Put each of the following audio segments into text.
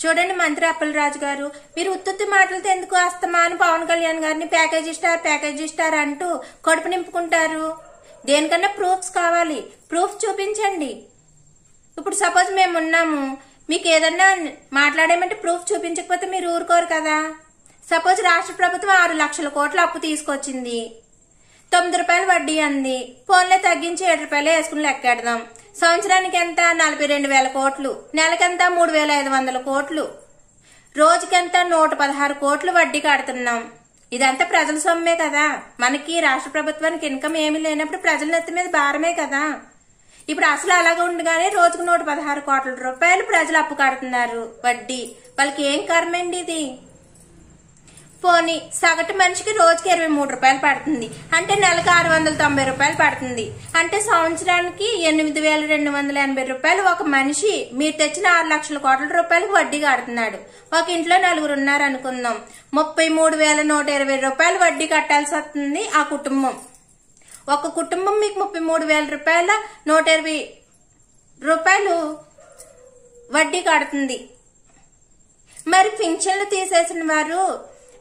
చూడండి మంత్రి అప్పలరాజు గారు మీరు ఉత్తుత్తి మాటలతో ఎందుకు అస్తమాను పవన్ కళ్యాణ్ గారిని ప్యాకేజీ స్టార్ ప్యాకేజీ స్టార్ అంటూ కడుపు నింపుకుంటారు? దేనికన్నా ప్రూఫ్స్ కావాలి. ప్రూఫ్ చూపించండి. ఇప్పుడు సపోజ్ మేము ఉన్నాము మీకు ఏదన్నా మాట్లాడేమంటే ప్రూఫ్ చూపించకపోతే మీరు ఊరుకోరు కదా? సపోజ్ రాష్ట్ర ప్రభుత్వం ఆరు లక్షల కోట్ల అప్పు తీసుకొచ్చింది తొమ్మిది రూపాయలు వడ్డీ అంది ఫోన్లే తగ్గించి ఏడు రూపాయలు వేసుకుని లెక్కెడదాం. సంవత్సరానికి ఎంత నలభై రెండు వేల కోట్లు. నెలకెంత? మూడు వేల ఐదు వందల కోట్లు. రోజుకెంత? నూట పదహారు కోట్లు వడ్డీ కడుతున్నాం. ఇదంతా ప్రజల సొమ్మే కదా. మనకి రాష్ట్ర ప్రభుత్వానికి ఇన్కమ్ ఏమీ లేనప్పుడు ప్రజల నెత్తి మీద భారమే కదా. ఇప్పుడు అసలు అలాగే ఉండగానే రోజుకు నూట పదహారు కోట్ల రూపాయలు ప్రజలు అప్పు కడుతున్నారు. వడ్డీ. వాళ్ళకి ఏం కర్మండి ఇది? పోనీ సగటు మనిషికి రోజుకి ఇరవై మూడు రూపాయలు పడుతుంది. అంటే నెలకు ఆరు వందల తొంభై రూపాయలు పడుతుంది. అంటే సంవత్సరానికి ఎనిమిది వేల రెండు వందల ఎనభై రూపాయలు ఒక మనిషి మీరు తెచ్చిన ఆరు లక్షల కోట్ల రూపాయలకు వడ్డీ కడుతున్నాడు. ఒక ఇంట్లో నలుగురు ఉన్నారు అనుకుందాం ముప్పై మూడు వేల నూట ఇరవై రూపాయలు వడ్డీ కట్టాల్సి వస్తుంది ఆ కుటుంబం. ఒక కుటుంబం మీకు ముప్పై మూడు వేల రూపాయల నూట ఇరవై రూపాయలు వడ్డీ కడుతుంది. మరి పింఛన్లు తీసేసిన వారు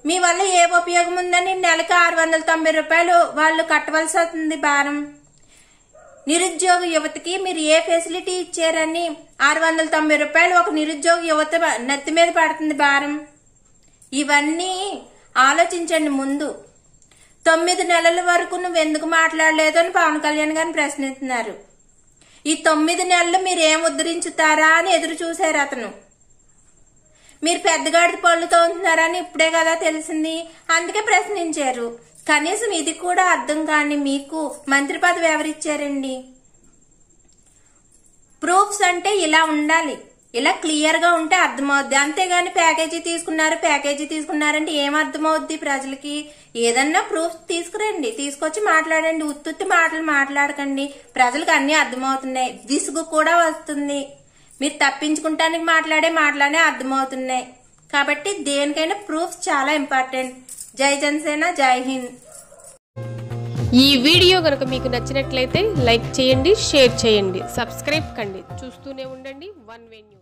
మీ వల్ల ఏ ఉపయోగం ఉందని నెలకు ఆరు వందల తొంభై రూపాయలు వాళ్ళు కట్టవలసి వస్తుంది భారం. నిరుద్యోగ యువతకి మీరు ఏ ఫెసిలిటీ ఇచ్చారని ఆరు వందల తొంభై రూపాయలు ఒక నిరుద్యోగ యువత నెత్తి మీద పడుతుంది భారం. ఇవన్నీ ఆలోచించండి ముందు. తొమ్మిది నెలల వరకు నువ్వు ఎందుకు మాట్లాడలేదు అని పవన్ కళ్యాణ్ గారిని ప్రశ్నిస్తున్నారు. ఈ తొమ్మిది నెలలు మీరు ఏం ఉద్ధరించుతారా అని ఎదురు చూశారు అతను. మీరు పెద్దగాడి పళ్ళు తోముతున్నారని ఇప్పుడే కదా తెలిసింది. అందుకే ప్రశ్నించారు. కనీసం ఇది కూడా అర్థం కాని మీకు మంత్రి పదవి ఎవరిచ్చారండి? ప్రూఫ్స్ అంటే ఇలా ఉండాలి. ఇలా క్లియర్గా ఉంటే అర్థమవుద్ది. అంతేగాని ప్యాకేజీ తీసుకున్నారు ప్యాకేజీ తీసుకున్నారంటే ఏం అర్థమవుద్ది ప్రజలకి? ఏదన్నా ప్రూఫ్ తీసుకురండి. తీసుకొచ్చి మాట్లాడండి. ఉత్తుత్తి మాటలు మాట్లాడకండి. ప్రజలకు అన్ని అర్థమవుతున్నాయి. విసుగు కూడా వస్తుంది. మీరు తప్పించుకుంటానికి మాట్లాడే మాటలనే అర్థమవుతున్నాయి. కాబట్టి దేనికైనా ప్రూఫ్ చాలా ఇంపార్టెంట్ జై జనసేన జై హింద్. ఈ వీడియో కనుక మీకు నచ్చినట్లయితే లైక్ చేయండి షేర్ చేయండి సబ్స్క్రైబ్ కండి. చూస్తూనే ఉండండి వన్ వెన్యూ